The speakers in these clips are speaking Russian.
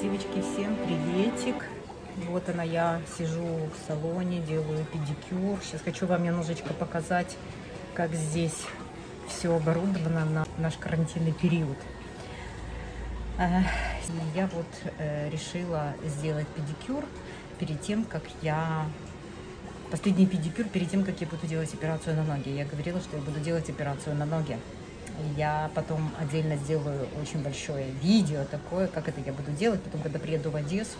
Девочки, всем приветик. Вот она, я сижу в салоне, делаю педикюр. Сейчас хочу вам немножечко показать, как здесь все оборудовано на наш карантинный период. Э, Я вот э, решила сделать педикюр перед тем, как я... Последний педикюр перед тем, как я буду делать операцию на ноги. Я говорила, что я буду делать операцию на ноги. Я потом отдельно сделаю очень большое видео такое, как это я буду делать. Потом, когда приеду в Одессу,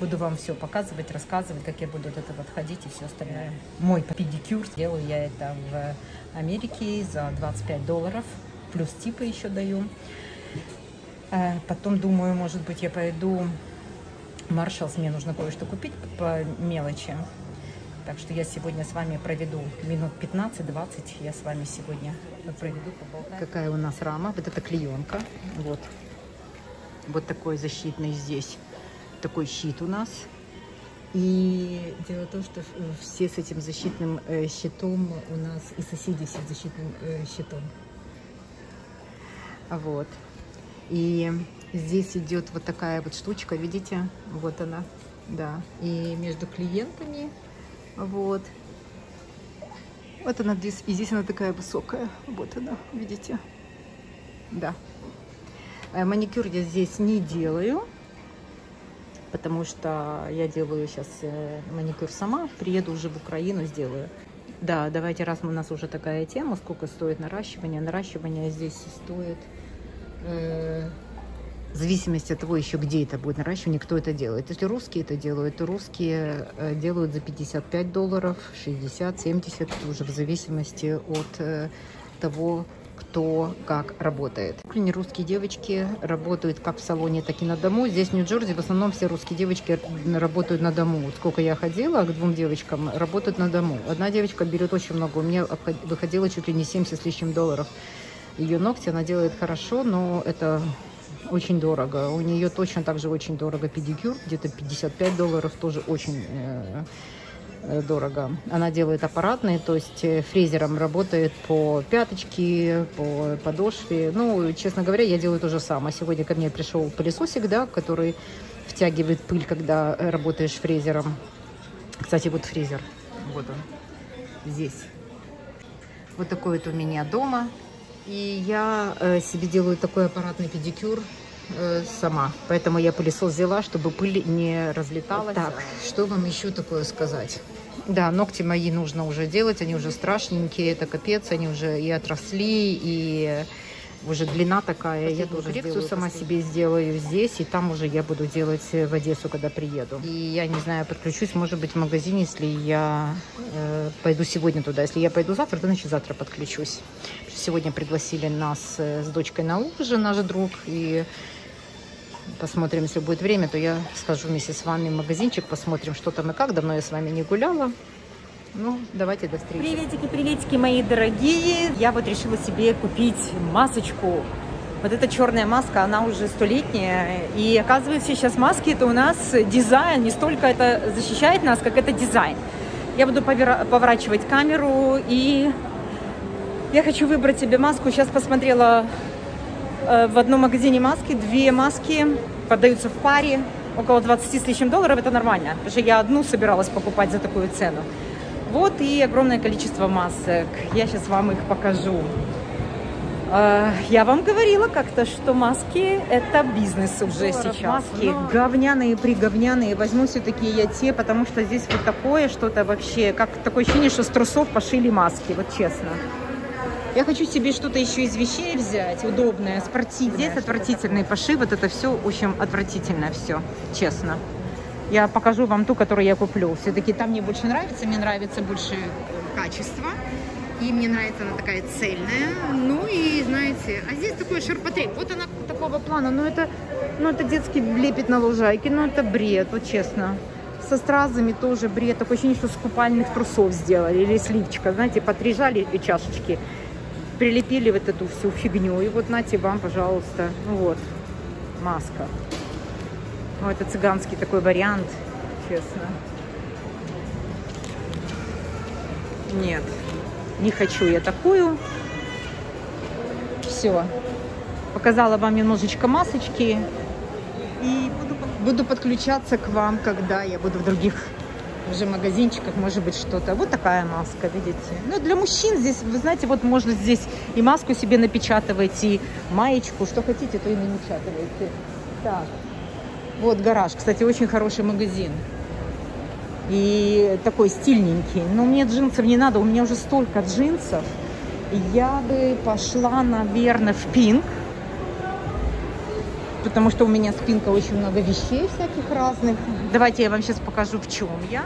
буду вам все показывать, рассказывать, как я буду от этого отходить и все остальное. Мой педикюр, делаю я это в Америке за 25 долларов, плюс типа еще даю. Э, Потом думаю, может быть, я пойду Маршалс, мне нужно кое-что купить по мелочи. Так что я сегодня с вами проведу минут 15-20. Я с вами сегодня Какая у нас рама? Вот это клеенка. Вот. Вот такой защитный здесь. Такой щит у нас. И дело в том, что все с этим защитным э, щитом у нас и соседи все с защитным э, щитом. Вот. И здесь идет вот такая вот штучка, видите? Вот она, да. И между клиентами, вот. Вот она здесь, и здесь она такая высокая. Вот она, видите? Да. Э, Маникюр я здесь не делаю, потому что я делаю сейчас э, маникюр сама. Приеду уже в Украину, сделаю. Да, давайте, раз у нас уже такая тема, сколько стоит наращивание. Наращивание здесь стоит э, в зависимости от того еще, где это будет наращивание, кто это делает. Если русские это делают, то русские э, делают за 55 долларов, 60, 70, уже в зависимости от э, того, кто как работает. Бруклине русские девочки работают как в салоне, так и на дому. Здесь, в Нью-Джерси, в основном все русские девочки работают на дому. Сколько я ходила к двум девочкам, работают на дому. Одна девочка берет очень много. У меня выходило чуть ли не 70 с лишним долларов. Ее ногти она делает хорошо, но это очень дорого. У нее точно так же очень дорого педикюр, где-то 55 долларов, тоже очень э, э, дорого. Она делает аппаратные, то есть э, фрезером работает по пяточке, по подошве. Ну, честно говоря, я делаю то же самое. Сегодня ко мне пришел пылесосик, да, который втягивает пыль, когда работаешь фрезером. Кстати, вот фрезер. Вот он. Здесь. Вот такой вот у меня дома. И я себе делаю такой аппаратный педикюр э, сама. Поэтому я пылесос взяла, чтобы пыль не разлеталась. Так, что вам еще такое сказать? Да, ногти мои нужно уже делать, они уже страшненькие, это капец, они уже и отросли, и уже длина такая. я тоже коррекцию сама себе сделаю здесь, и там уже я буду делать э, в Одессу, когда приеду. И я не знаю, подключусь, может быть, в магазине, если я э, пойду сегодня туда. Если я пойду завтра, то значит завтра подключусь. Сегодня пригласили нас э, с дочкой на ужин, наш друг, и посмотрим, если будет время, то я схожу вместе с вами в магазинчик, посмотрим, что там и как. Давно я с вами не гуляла. Ну, давайте до встречи. Приветики, приветики, мои дорогие. Я вот решила себе купить масочку. Вот эта черная маска, она уже столетняя. И оказывается, сейчас маски это у нас дизайн. Не столько это защищает нас, как это дизайн. Я буду поворачивать камеру и я хочу выбрать себе маску. Сейчас посмотрела в одном магазине маски. Две маски продаются в паре. Около 20 с лишним долларов. Это нормально. Потому что я одну собиралась покупать за такую цену. Вот и огромное количество масок. Я сейчас вам их покажу. Э, Я вам говорила как-то, что маски это бизнес уже сейчас. Маски говняные, приговняные. Возьму все-таки я те, потому что здесь вот такое что-то вообще, как такое ощущение, что с трусов пошили маски, вот честно. Я хочу себе что-то еще из вещей взять, удобное, спортивное. Здесь отвратительный пошив, вот это все, в общем, отвратительно все, честно. Я покажу вам ту, которую я куплю. Все-таки там мне больше нравится, мне нравится больше э, качество. И мне нравится она такая цельная. Ну и, знаете, а здесь такой ширпотреб. Вот она такого плана. Ну это, ну это детский лепет на лужайке. Ну это бред, вот честно. Со стразами тоже бред. Такое ощущение, что с купальных трусов сделали. Или сливчика, знаете, подрежали и чашечки. Прилепили вот эту всю фигню. И вот нате вам, пожалуйста. Ну вот, маска. Ну, это цыганский такой вариант, честно. Нет, не хочу я такую. Все. Показала вам немножечко масочки. И буду Буду подключаться к вам, когда я буду в других уже магазинчиках, может быть, что-то. Вот такая маска, видите. Ну, для мужчин здесь, вы знаете, вот можно здесь и маску себе напечатывать, и маечку, что хотите, то и напечатывайте. Так, вот гараж. Кстати, очень хороший магазин. И такой стильненький. Но мне джинсов не надо, у меня уже столько джинсов. Я бы пошла, наверное, в пинк потому что у меня спинка очень много вещей всяких разных. Давайте я вам сейчас покажу, в чем я.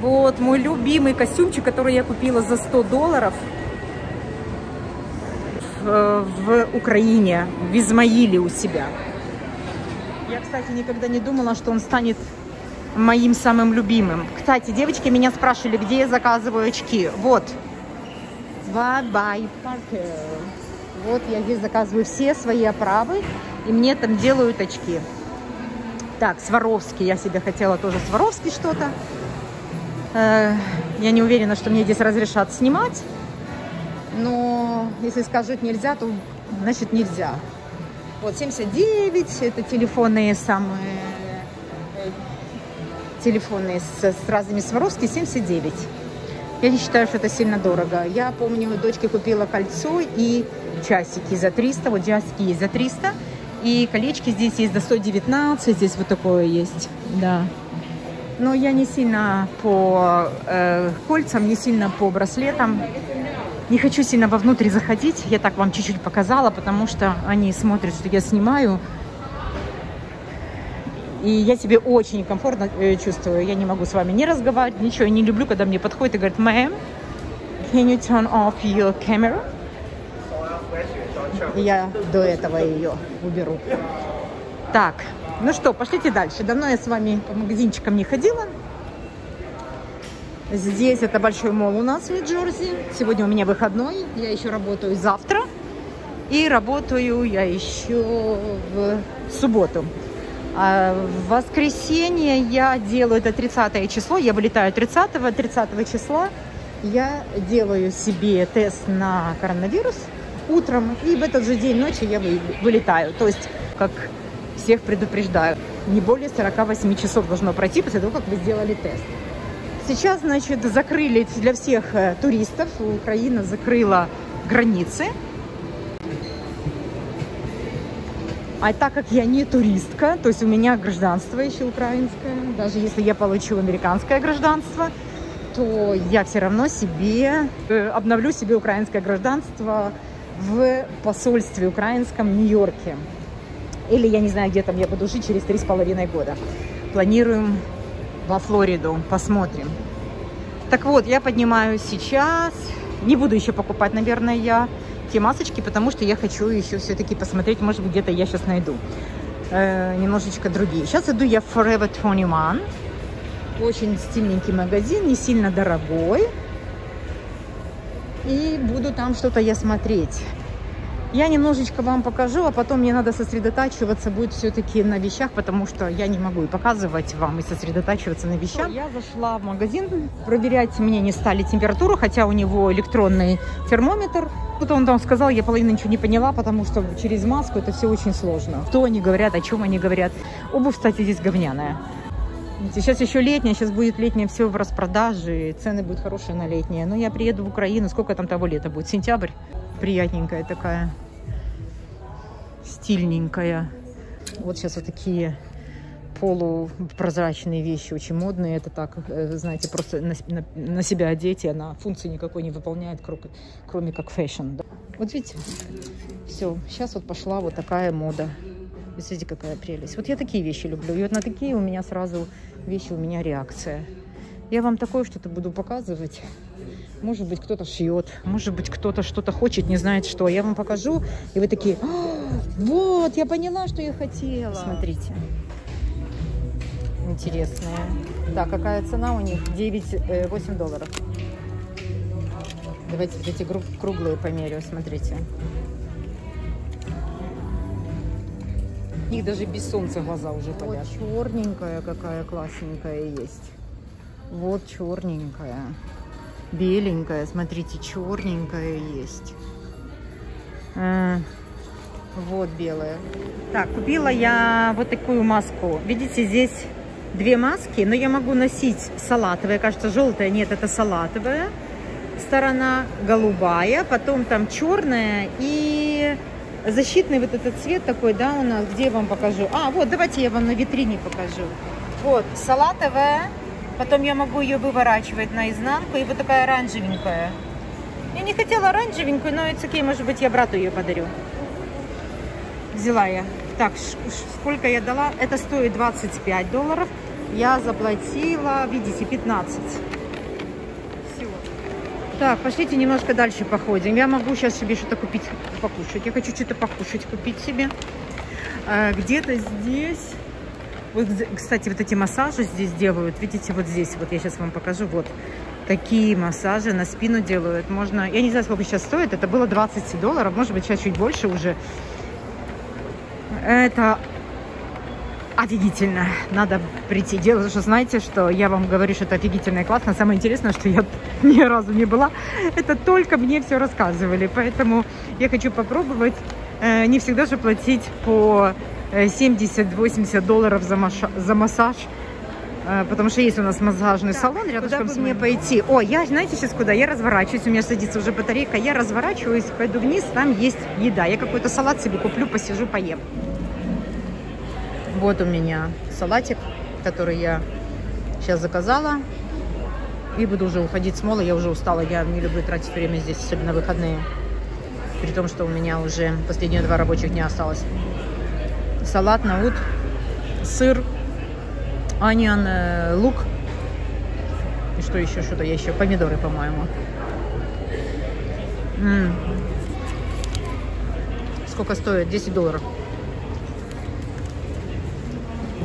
Вот мой любимый костюмчик, который я купила за 100 долларов в, Украине, в Измаиле у себя. Я, кстати, никогда не думала, что он станет моим самым любимым. Кстати, девочки меня спрашивали, где я заказываю очки. Вот. Bye-bye, Parker. Вот я здесь заказываю все свои оправы, и мне там делают очки. Так, Сваровский, я себе хотела тоже Сваровский что-то. Э, я не уверена, что мне здесь разрешат снимать, но если скажут нельзя, то значит нельзя. Вот 79, это телефонные самые, э, телефонные с, с разными Сваровски, 79. Я не считаю, что это сильно дорого. Я помню, дочке купила кольцо и часики за 300, вот часики есть за 300, и колечки здесь есть за 119, здесь вот такое есть, да. Но я не сильно по э, кольцам, не сильно по браслетам. Не хочу сильно вовнутрь заходить, я так вам чуть-чуть показала, потому что они смотрят, что я снимаю. И я себе очень комфортно э, чувствую. Я не могу с вами не разговаривать, ничего. Я не люблю, когда мне подходит и говорит, мэм, can you turn off your camera? Я до этого ее уберу. Так, ну что, пошлите дальше. Давно я с вами по магазинчикам не ходила. Здесь это большой мол у нас в Нью-Джерси. Сегодня у меня выходной. Я еще работаю завтра. И работаю я еще в субботу. А в воскресенье я делаю, это 30 число, я вылетаю 30 30 числа. Я делаю себе тест на коронавирус утром, и в этот же день ночи я вылетаю. То есть, как всех предупреждаю, не более 48 часов должно пройти после того, как вы сделали тест. Сейчас, значит, закрыли для всех э, туристов, Украина закрыла границы. А так как я не туристка, то есть у меня гражданство еще украинское, даже если я получу американское гражданство, то я все равно себе э, обновлю себе украинское гражданство в посольстве украинском Нью-Йорке. Или я не знаю, где там я буду жить через три с половиной года. Планируем во Флориду, посмотрим. Так вот, я поднимаюсь сейчас. Не буду еще покупать, наверное, я те масочки, потому что я хочу еще все-таки посмотреть, может быть, где-то я сейчас найду э, немножечко другие. Сейчас иду я в Forever 21. Очень стильненький магазин, не сильно дорогой и буду там что-то я смотреть. Я немножечко вам покажу, а потом мне надо сосредотачиваться будет все-таки на вещах, потому что я не могу и показывать вам, и сосредотачиваться на вещах. Я зашла в магазин, проверять мне не стали температуру, хотя у него электронный термометр. Что он там сказал, я половину ничего не поняла, потому что через маску это все очень сложно. Что они говорят, о чем они говорят. Обувь, кстати, здесь говняная. Сейчас еще летняя, сейчас будет летняя все в распродаже, цены будут хорошие на летние. Но я приеду в Украину, сколько там того лета будет? Сентябрь? Приятненькая такая, стильненькая. Вот сейчас вот такие полупрозрачные вещи, очень модные. Это так, э, знаете, просто на, на, на себя одеть, и она функции никакой не выполняет, кроме как fashion. Вот видите, все, сейчас вот пошла вот такая мода. Смотрите, какая прелесть. Вот я такие вещи люблю. И вот на такие у меня сразу вещи, у меня реакция. Я вам такое что-то буду показывать. Может быть, кто-то шьет, может быть, кто-то что-то хочет, не знает что. Я вам покажу, и вы такие, «А, вот, я поняла, что я хотела. Смотрите. Интересная. Да, какая цена у них? 9, 8 э, долларов. Давайте эти круглые померю, смотрите. У них даже без солнца глаза уже. Вот черненькая какая классненькая есть. Вот черненькая. Беленькая, смотрите, черненькая есть. А, Вот белая. Так, купила я вот такую маску. Видите, здесь две маски, но я могу носить салатовая. Кажется, желтая. Нет, это салатовая сторона, голубая, потом там черная и защитный вот этот цвет такой, да, у нас. Где я вам покажу? А, вот, давайте я вам на витрине покажу. Вот, салатовая. Потом я могу ее выворачивать наизнанку. И вот такая оранжевенькая. Я не хотела оранжевенькую, но это окей, может быть, я брату ее подарю. Взяла я. Так, сколько я дала? Это стоит 25 долларов. Я заплатила, видите, 15. Так, пошлите немножко дальше походим. Я могу сейчас себе что-то купить, покушать. Я хочу что-то покушать, купить себе. А, Где-то здесь... Вот, кстати, вот эти массажи здесь делают. Видите, вот здесь, вот я сейчас вам покажу. Вот такие массажи на спину делают. Можно, я не знаю, сколько сейчас стоит. Это было 20 долларов, может быть, сейчас чуть больше уже. Это офигительно. Надо прийти. Дело, что знаете, что я вам говорю, что это офигительно и классно. Самое интересное, что я ни разу не была. Это только мне все рассказывали. Поэтому я хочу попробовать. Э, не всегда же платить по 70-80 долларов за, маша, за массаж. Э, потому что есть у нас массажный так, салон рядом. Куда бы мне пойти? О, я, знаете, сейчас куда? Я разворачиваюсь, у меня садится уже батарейка. Я разворачиваюсь, пойду вниз, там есть еда. Я какой-то салат себе куплю, посижу, поем. Вот у меня салатик, который я сейчас заказала. И буду уже уходить с мола. Я уже устала, я не люблю тратить время здесь, особенно выходные. При том, что у меня уже последние два рабочих дня осталось салат на ут, сыр, анион, э, лук. И что еще? Что-то я еще? Помидоры, по-моему. Сколько стоит? 10 долларов.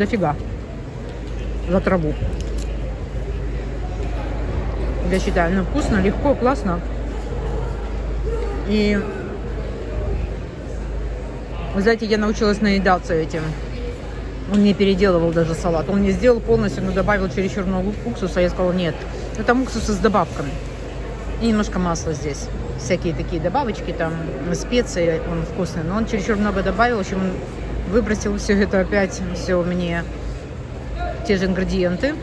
Дофига. За траву. Я считаю, ну вкусно, легко, классно. И вы знаете, я научилась наедаться этим. Он не переделывал даже салат. Он не сделал полностью, но добавил чересчур много уксуса. Я сказала, нет, это уксусы с добавками. И немножко масла здесь. Всякие такие добавочки, там, специи, он вкусный. Но он чересчур много добавил, в общем, выбросил все это опять, все мне, те же ингредиенты.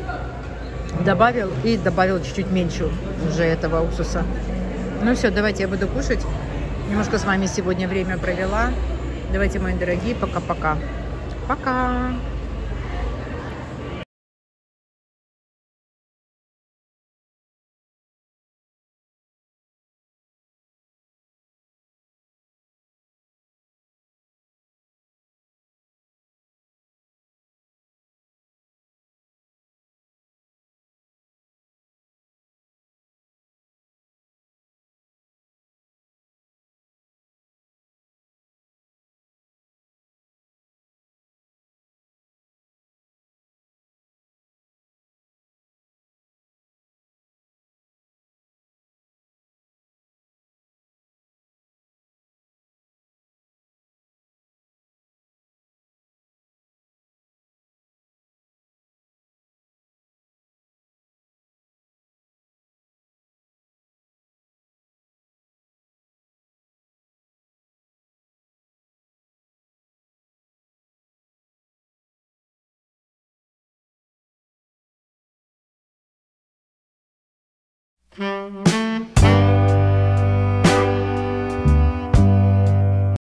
Добавил и добавил чуть-чуть меньше уже этого уксуса. Ну все, давайте я буду кушать. Немножко с вами сегодня время провела. Давайте, мои дорогие, пока-пока. Пока! Música